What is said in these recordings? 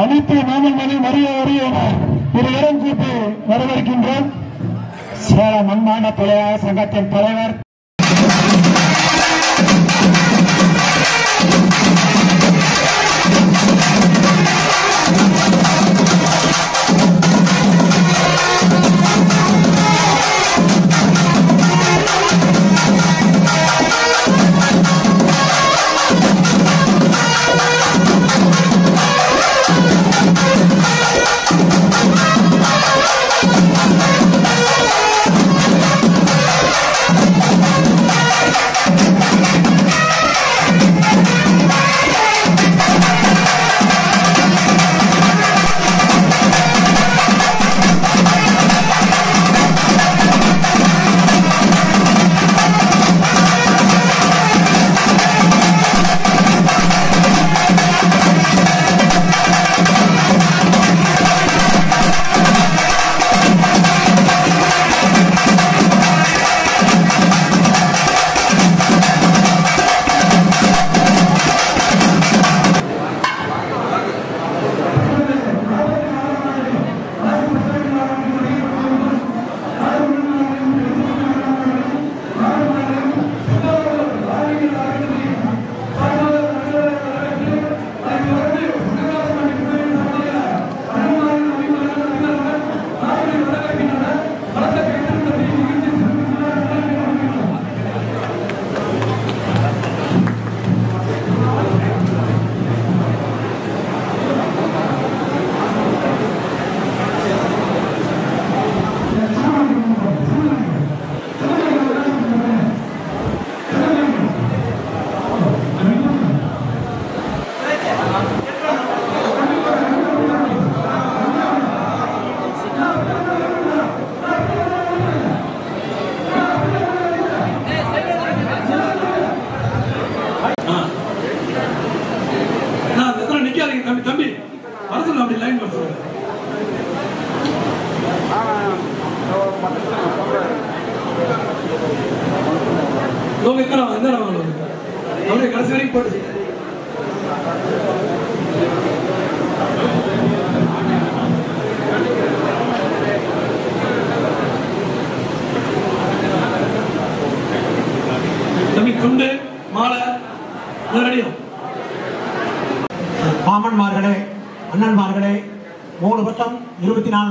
அனைத்து மாமன்மனை மரிய வரிய இடம் கூட்டி வரவேற்கின்றோம். சேலம் மண்மான தொழிலாளர் சங்கத்தின் தலைவர்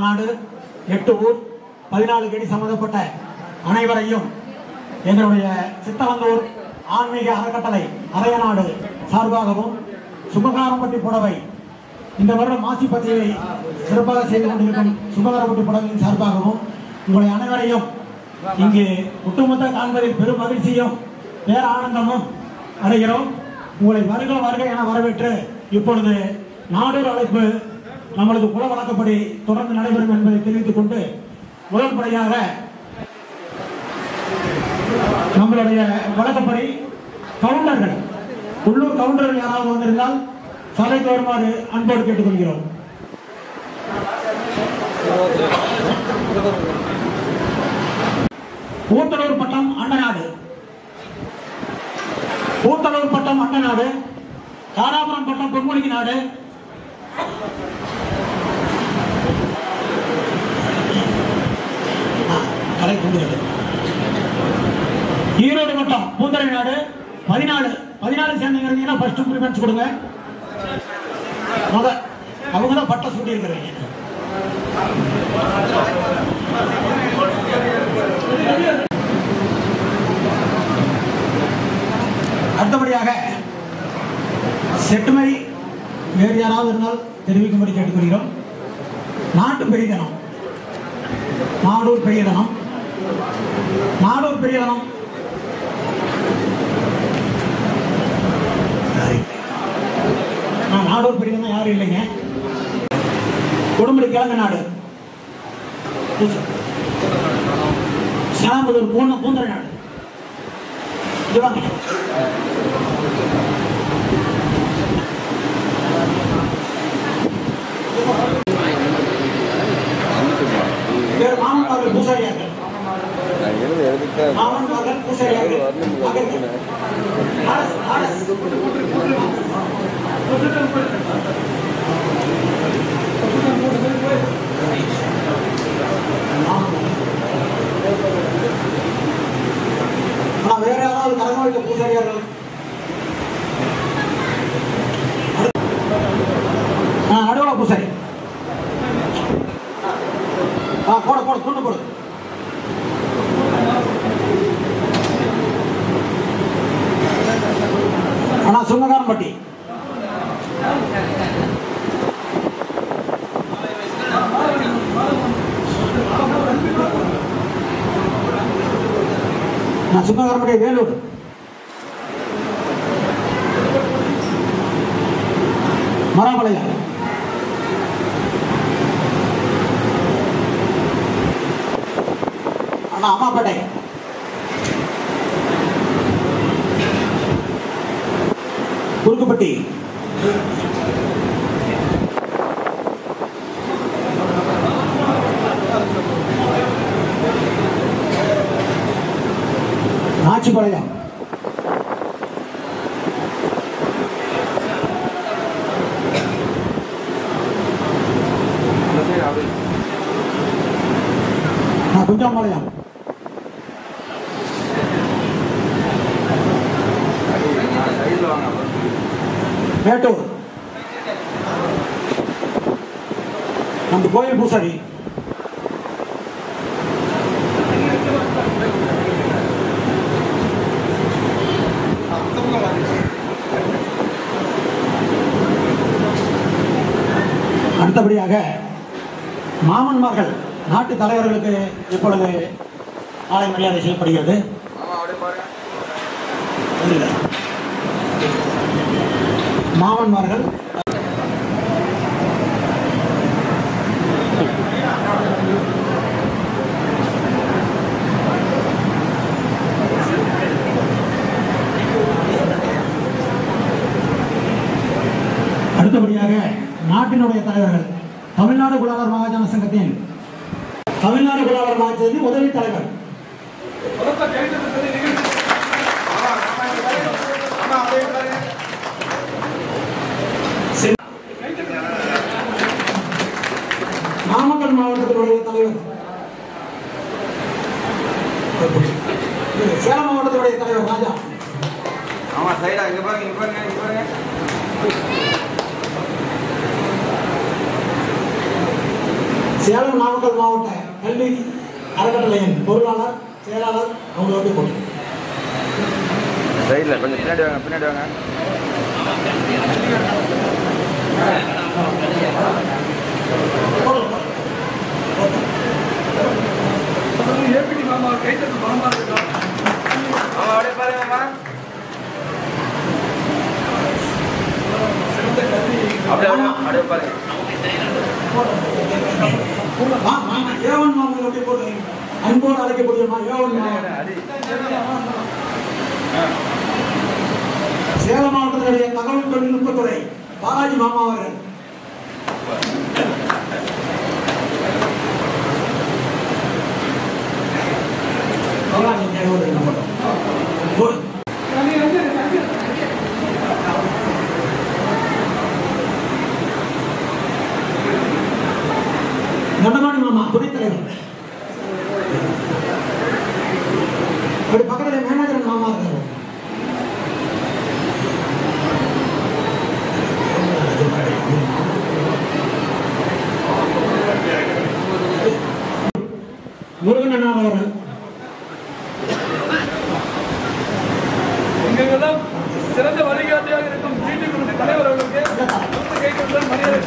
இருபத்தி நாடு எட்டு ஊர் பதினாலு கடி சம்பந்தப்பட்ட அனைவரையும் எங்களுடைய சித்தவந்தூர் ஆன்மீக அறக்கட்டளை அரையநாடு சார்பாகவும் சுபகாரம்பட்டி புடவை இந்த வருடம் மாசி பத்திரிகை சிறப்பாக செய்து கொண்டிருக்கும் சுபகாரம்பட்டி புடவையின் சார்பாகவும் உங்களை அனைவரையும் இங்கு ஒட்டுமொத்த காண்பதில் பெரும் மகிழ்ச்சியும் பேரானந்தமும் அடைகிறோம். உங்களை வருக வருக என வரவேற்று இப்பொழுது நாடூர் அழைப்பு நம்மளது குல வழக்கப்படி தொடர்ந்து நடைபெறும் என்பதை தெரிவித்துக் கொண்டு முதல் முறையாக நம்மளுடைய வழக்கப்படி கவுண்டர்கள் உள்ளூர் கவுண்டர்கள் யாராவது வந்திருந்தால் சபைக்கு வருமாறு அன்போடு கேட்டுக்கொள்கிறோம். ஊத்தலூர் பட்டம் அண்டநாடு. ஊத்தலூர் பட்டம் அண்டநாடு. தாராபுரம் பட்டம் பொன்முடிக்கு நாடு. கலை குண்டுகள். ஈரோடு வட்டம் பூந்தரை நாடு பதினாலு பதினாலு சேர்ந்தீங்க இருந்தீங்கன்னா ஃபர்ஸ்ட் ப்ரிஃபரன்ஸ் கொடுங்க. முத அவங்க தான் பட்டம் சுட்டி இருக்கிறீங்க. அடுத்தபடியாக செட்டுமை வேறு யாராவது இருந்தால் தெரிவிக்கும்படி கேட்டுக்கொள்கிறோம். நாட்டு பெரியதனம். நாடூர் பெரியதனம். நாடூர் பெரியதனம். நாடூர் பெரியதனம் யாரும் இல்லைங்க. கொடுமுடி கிழங்கு நாடு. சேலம்புதூர் பூன பூந்தர நாடு. இது வாங்க வேறு மாமன்மார்கள் பூசாரியார்கள் மாமன்மார்கள் பூசாரியார்கள் மகன்கள். அரசு, அரசு. போடு துண்டு போடு அண்ணா சுங்ககாரம்பட்டி நான் சுங்ககாரம்பட்டி நான் குஞ்சம்பாளையம் மேட்டூர். நம்ம கோயில் பூசாரி. அடுத்தபடியாக மாமன்மார்கள் நாட்டு தலைவர்களுக்கு இப்பொழுது ஆலை மரியாதை செய்யப்படுகிறது. மாமன்மார்கள் அடுத்தபடியாக நாட்டினுடைய தலைவர்கள் தமிழ்நாடு குழா అనేది మొదటి తరగతి அப்படியே பாருங்கம்மா அப்படியே அப்படியே அப்படியே பாருங்க. ஏவன் மாமன் எப்படி போட்டு அன்போடு அழைக்கக்கூடியமா ஏவன் சேலம் மாவட்டத்தினுடைய தகவல் தொழில்நுட்பத்துறை பாலாஜி மாமா அவர்கள். பாலாஜி இங்க ஒரு நம்ம. போடு. நண்டமாடி மாமா துணைத் தலைவர் அப்படி பக்கத்துல மேனேஜர் மாமா இருக்காரு முருகன் அண்ணா அவர்கள் இங்கெல்லாம் சிறந்த வழிகாட்டியாக இருக்கும் ஜிடி குழும தலைவர் அவர்களுக்கு பலத்த கைத்தட்டுடன் மரியாதை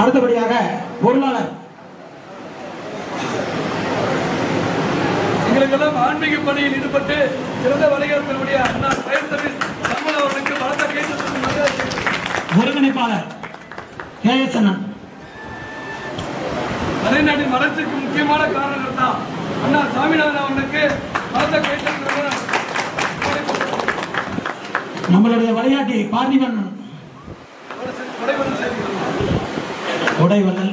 அடுத்தபடியாக பொருளாளர். எங்களுக்கெல்லாம் ஆன்மீக பணியில் ஈடுபட்டு சிறந்த வழிகாட்டினுடைய அண்ணா ஃபயர் சர்வீஸ் சம்பளம் அவர்களுக்கு பலத்த மரியாதை ஒருங்கிணைப்பாளர் கே எஸ் அண்ணன். மலைநாட்டின் வளர்ச்சிக்கு முக்கியமான காரணங்கள் தான் அண்ணா சாமிநாதன் அவர்களுக்கு பலத்த கைத்தட்டுடன் நம்மளுடைய வழிகாட்டி பார்த்திபன் கொடைவள்ளல்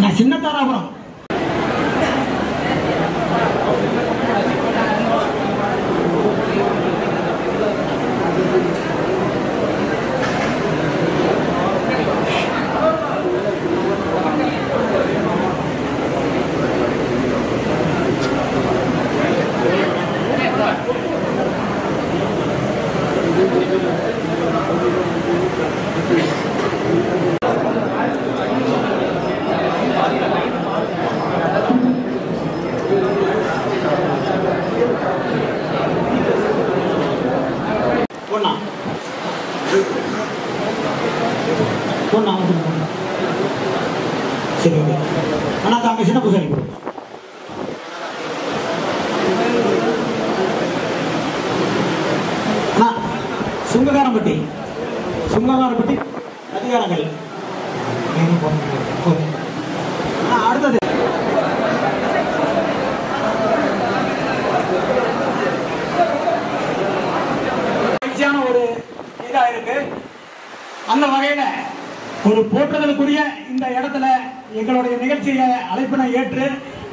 நான் சின்ன தாராபுரம் けるわけあなたは飯のこそに இந்த இடத்துல எங்களுடைய நிகழ்ச்சியை அழைப்பினை ஏற்று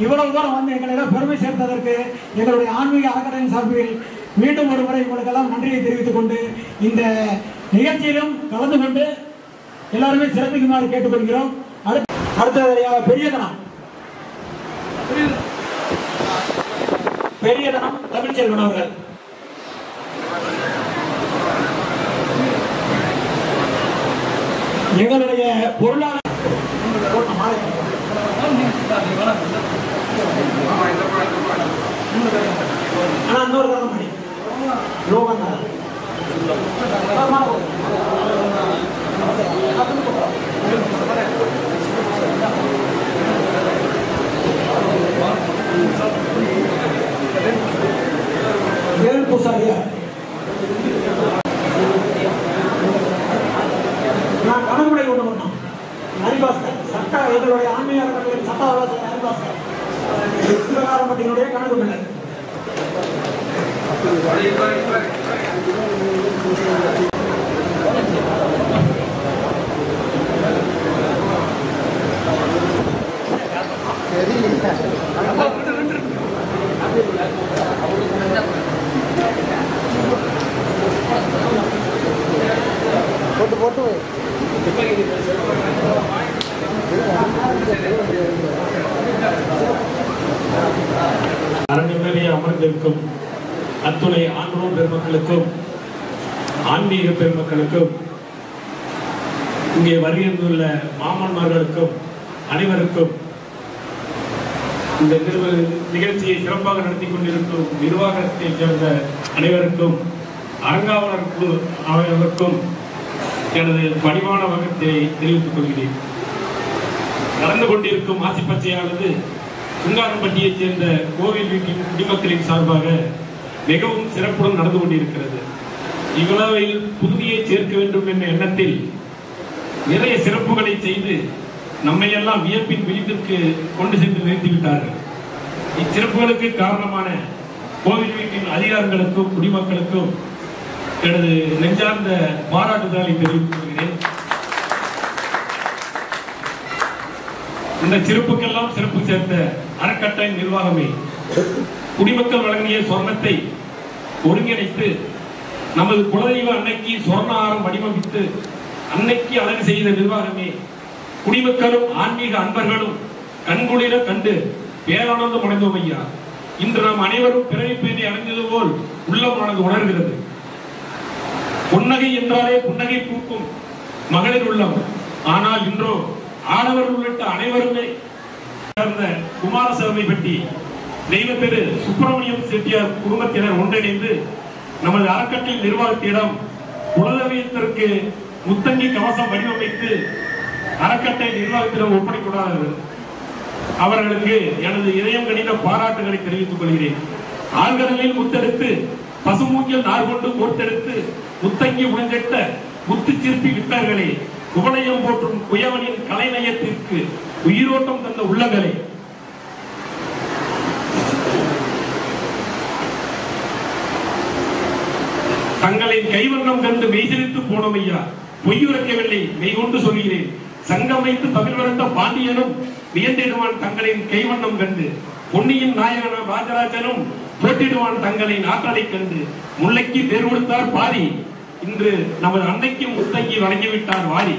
இவ்வளவு தூரம் வந்து எங்களிடம் பெருமை சேர்த்ததற்கு எங்களுடைய ஆன்மீக அறக்கட்டளை சார்பில் மீண்டும் ஒரு முறை உங்களுக்கெல்லாம் நன்றியை தெரிவித்துக் கொண்டு இந்த நிகழ்ச்சியிலும் கலந்து கொண்டு எல்லாருமே சிறப்பிக்குமாறு கேட்டுக்கொள்கிறோம். அடுத்த அடுத்ததாக பெரியதனம் புரியுது பெரியதனம் தமிழ்ச்செல்வன் அவர்கள். எங்களுடைய பொருளாதார ஆனா இன்னொரு காரணம் பண்ணி லோகம் தான் வேறு பூசாரியா நான் கணக்குடை கொண்டு வந்தோம் ஹரிபாஸ்கர் சட்ட எங்களுடைய ஆன்மீக அறக்கட்டளையின் சட்ட ஆலோசகர் ஹரிபாஸ்கர் சிவகாரம்பட்டியினுடைய கணக்கு பிள்ளை அரங்கமேலே அமர்ந்திருக்கும் அத்துணை ஆண்டோர் பெருமக்களுக்கும் ஆன்மீக பெருமக்களுக்கும் இங்கே வருகின்றுள்ள மாமன்மார்களுக்கும் அனைவருக்கும் இந்த நிறுவ- நிகழ்ச்சியை சிறப்பாக நடத்தி கொண்டிருக்கும் நிர்வாகத்தைச் சேர்ந்த அனைவருக்கும் அறங்காவலர் குழு அவர்களுக்கும் எனது பணிவான வகத்தை தெரிவித்துக் கொள்கிறேன். நடந்து கொண்டிருக்கும் ஆசிப்பச்சையானது சுங்காரம்பட்டியைச் சேர்ந்த கோவில் வீட்டின் குடிமக்களின் சார்பாக மிகவும் சிறப்புடன் நடந்து கொண்டிருக்கிறது. இவ்விழாவில் புதுமையை சேர்க்க வேண்டும் என்ற எண்ணத்தில் நிறைய சிறப்புகளை செய்து நம்மை எல்லாம் வியப்பின் விளிம்பிற்கு கொண்டு சென்று நிறுத்திவிட்டார்கள். இச்சிறப்புகளுக்கு காரணமான கோவில் வீட்டின் அதிகாரங்களுக்கும் குடிமக்களுக்கும் எனது நெஞ்சார்ந்த பாராட்டுதலை தெரிவித்துக் கொள்கிறேன். இந்த சிறப்புக்கெல்லாம் சிறப்பு சேர்த்த அறக்கட்டளை நிர்வாகமே குடிமக்கள் வழங்கிய சொர்ணத்தை ஒருங்கிணைத்து நமது குலதெய்வ அன்னைக்கு சொர்ண ஆரம் வடிவமைத்து அன்னைக்கு அழகு செய்த நிர்வாகமே குடிமக்களும் ஆன்மீக அன்பர்களும் கண்குளிர கண்டு பேரானந்தம் அடைந்தோம் ஐயா. இன்று நாம் அனைவரும் பிறவி பேதி அடைந்தது போல் உள்ளமானது உணர்கிறது. புன்னகை என்றாலே புன்னகை பூக்கும் மகளிர் உள்ளம். ஆனால் இன்றோ ஆடவர் உள்ளிட்ட அனைவருமே சேர்ந்த குமாரசாமி பற்றி தெய்வ திரு சுப்பிரமணியம் செட்டியார் குடும்பத்தினர் ஒன்றிணைந்து நமது அறக்கட்டளை நிர்வாகத்திடம் குலதெய்வத்திற்கு முத்தங்கி கவசம் வடிவமைத்து அறக்கட்டளை நிர்வாகத்திடம் ஒப்படைக்கூடாது அவர்களுக்கு எனது இதயம் கணித பாராட்டுகளை தெரிவித்துக் கொள்கிறேன். ஆழ்கடலில் முத்தெடுத்து பசுமூங்கில் நார்கொண்டு கோர்த்தெடுத்து முத்தங்கி உணர்ந்திட்ட முத்து சிற்பி விட்டார்களே குவளையம் போற்றும் குயவனின் கலைநயத்திற்கு உயிரோட்டம் தந்த உள்ளங்களே. தங்களின் கைவண்ணம் கண்டு மெய்சிலித்து போனோம் ஐயா. பொய்யுரைக்கவில்லை மெய் கொண்டு சொல்கிறேன். சங்கம் வைத்து பகிர் பாண்டியனும் வியந்திடுவான் தங்களின் கைவண்ணம் கண்டு பொன்னியின் நாயகன ராஜராஜனும் போட்டிடுவான் தங்களின் ஆற்றலை கண்டு. முல்லைக்கு பேர் கொடுத்தார் பாரி இன்று நமது அன்னைக்கும் முத்தங்கி வழங்கிவிட்டார் வாரி.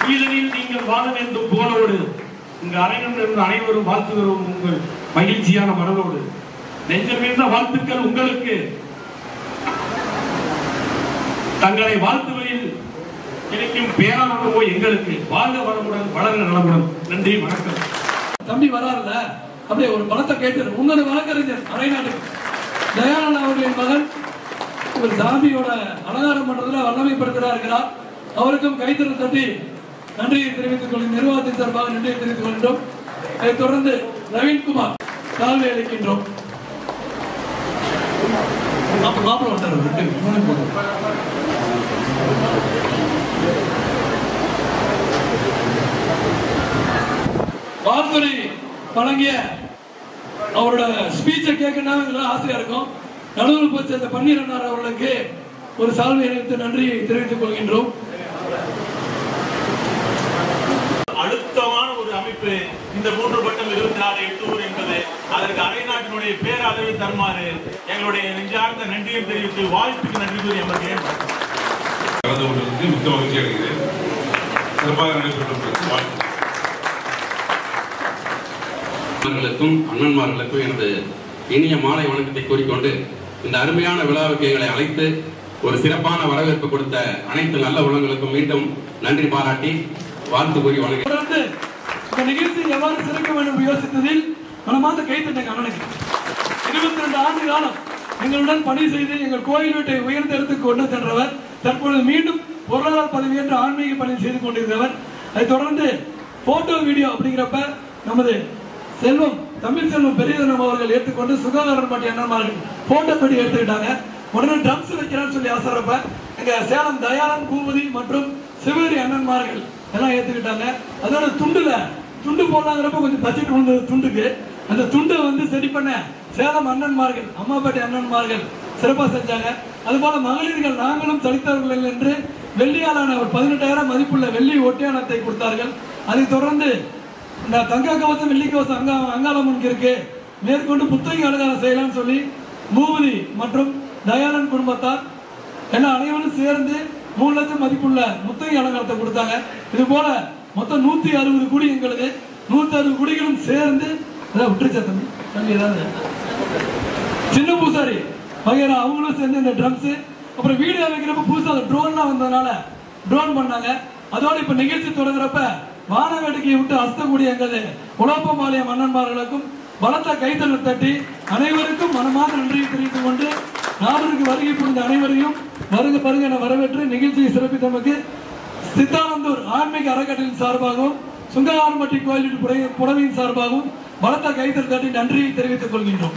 சீதனில் நீங்கள் வாழ வேண்டும் போலோடு உங்கள் அனைவரும் இருந்து அனைவரும் வாழ்த்துகிறோம் உங்கள் மகிழ்ச்சியான மனதோடு. நெஞ்சமிழ்ந்த வாழ்த்துக்கள் உங்களுக்கு. தங்களை வாழ்த்து கிடைக்கும் பேரானந்தமோ எங்களுக்கு வாழ்க வளமுடன் வளர்க நலமுடன். நன்றி வணக்கம். தம்பி வராருல? அப்படியே ஒரு படத்தை கேட்டு உங்களது வழக்கறிஞர் அரைநாடு. தயானந்த அவர்களின் மகன் ஒரு சாமியோட அலங்காரம் பண்றதுல வல்லமைப்படுத்தா இருக்கிறார். அவருக்கும் கைத்தறி தட்டி நன்றியை தெரிவித்துக் கொள்ளும் நிர்வாகத்தின் சார்பாக நன்றியை தெரிவித்துக் கொள்கின்றோம். அதைத் தொடர்ந்து நவீன்குமார் சால்வை அளிக்கின்றோம் மாப்பிள்ள மாப்பிள்ள வந்தார் ரெண்டு மூணு போதும். வாழ்த்துறை வழங்கிய அவரோட ஸ்பீச்சை கேட்கணும் எங்களுக்கு ஆசையா இருக்கும். நடுவில் போய் சேர்ந்த பன்னீர் அண்ணார் அவர்களுக்கு ஒரு சால்வை அணிவித்து நன்றி தெரிவித்துக் கொள்கின்றோம். அழுத்தமான ஒரு அமைப்பு இந்த மூன்று பட்டம் இருபத்தி நாலு எட்டு ஊர் என்பது. அதற்கு அரை நாட்டினுடைய பேராதரவை தருமாறு எங்களுடைய நெஞ்சார்ந்த நன்றியும் தெரிவித்து வாழ்த்துக்கு நன்றி கூறி அமர்கிறேன். கலந்து கொண்டதற்கு மிக்க மகிழ்ச்சி அடைகிறேன் சிறப்பாக நடைபெற்று வாழ்த்து அண்ணன்மார்களுக்கும் எனது இனிய மாலை வணக்கத்தை கூறிக்கொண்டு இந்த அருமையான விழாவுக்கு எங்களை அழைத்து ஒரு சிறப்பான வரவேற்பு கொடுத்த அனைத்து நல்ல உள்ளங்களுக்கும் மீண்டும் நன்றி பாராட்டி வாழ்த்து கூறி இந்த நிகழ்ச்சி எவ்வாறு சிறக்க வேண்டும் யோசித்ததில் மனமார்ந்த கைத்தட்டங்க அண்ணனுக்கு இருபத்தி ரெண்டு ஆண்டு காலம் எங்களுடன் பணி செய்து எங்கள் கோயில் வீட்டை உயர்ந்த இடத்துக்கு கொண்டு சென்றவர் தற்பொழுது மீண்டும் பொருளாதார பதவி என்று ஆன்மீக பணி செய்து கொண்டிருந்தவர். அதை தொடர்ந்து போட்டோ வீடியோ அப்படிங்கிறப்ப நமது செல்வம் தமிழ் செல்வம் பெரியதனம் அவர்கள் ஏற்றுக்கொண்டு சுகாதாரம் பாட்டி அண்ணன்மார்கள் போட்டோ வீடியோ எடுத்துக்கிட்டாங்க. உடனே ட்ரம்ஸ் வைக்கிறான்னு சொல்லி ஆசைப்ப எங்க சேலம் தயாளன் பூபதி மற்றும் சிவகரி அண்ணன்மார்கள் எல்லாம் ஏத்துக்கிட்டாங்க. அதோட துண்டுல துண்டு போடலாங்கிறப்ப கொஞ்சம் பட்ஜெட் விழுந்தது துண்டுக்கு. அந்த துண்டை வந்து சரி பண்ண சேலம் அண்ணன்மார்கள் அம்மாப்பேட்டை அண்ணன்மார்கள் சிறப்பாக செஞ்சாங்க. அதுபோல மகளிர்கள் நாங்களும் தலித்தவர்கள் என்று வெள்ளியாலான ஒரு பதினெட்டாயிரம் மதிப்புள்ள வெள்ளி ஒட்டியானத்தை கொடுத்தார்கள். அதைத் தொடர்ந்து இந்த தங்க கவசம் வெள்ளி கவசம் அங்கா அங்காளம்மனுக்கு இருக்கு. மேற்கொண்டு புத்தக அலங்காரம் செய்யலாம்னு சொல்லி பூபதி மற்றும் தயாளன் குடும்பத்தார் எல்லாம் அனைவரும் சேர்ந்து மூணு லட்சம் மதிப்புள்ள முத்தகை அலங்காரத்தை கொடுத்தாங்க. இது போல மொத்தம் நூத்தி அறுபது குடி எங்களுக்கு நூத்தி அறுபது குடிகளும் சேர்ந்து அதான் விட்டுருச்சா தம்பி? தம்பி ஏதாவது? சின்ன பூசாரி. வகைரா அவங்களும் சேர்ந்து இந்த ட்ரம்ஸ் அப்புறம் வீடியோ அமைக்கிறப்ப புதுசா அந்த ட்ரோன்லாம் வந்ததுனால ட்ரோன் பண்ணாங்க. அதோட இப்ப நிகழ்ச்சி தொடங்குறப்ப வான வேடிக்கையை விட்டு அஸ்தக்கூடிய எங்களது உலோப்பமாலயம் மன்னன்மார்களுக்கும் பலத்த கைத்தல் தட்டி அனைவருக்கும் மனமாக நன்றியை தெரிவித்துக் கொண்டு நாடருக்கு வருகை புரிந்த அனைவரையும் வருக வருக என வரவேற்று நிகழ்ச்சியை சிறப்பித்தமைக்கு சித்தானந்தூர் ஆன்மீக அறக்கட்டளின் சார்பாகவும் சுங்ககாரம்பட்டி கோயிலின் புடவையின் சார்பாகவும் பலத்த கைத்தல் தட்டி நன்றியை தெரிவித்துக் கொள்கின்றோம்.